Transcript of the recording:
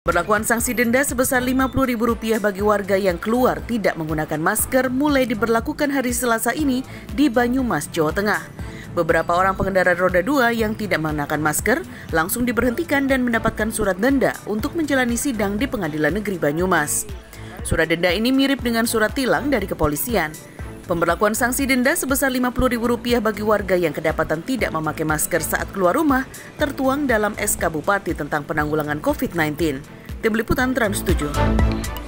Berlakuan sanksi denda sebesar Rp50.000 bagi warga yang keluar tidak menggunakan masker mulai diberlakukan hari Selasa ini di Banyumas, Jawa Tengah. Beberapa orang pengendara roda dua yang tidak mengenakan masker langsung diberhentikan dan mendapatkan surat denda untuk menjalani sidang di Pengadilan Negeri Banyumas. Surat denda ini mirip dengan surat tilang dari kepolisian. Pemberlakuan sanksi denda sebesar Rp50.000 bagi warga yang kedapatan tidak memakai masker saat keluar rumah tertuang dalam SK Bupati tentang penanggulangan COVID-19. Tim Liputan Trans 7.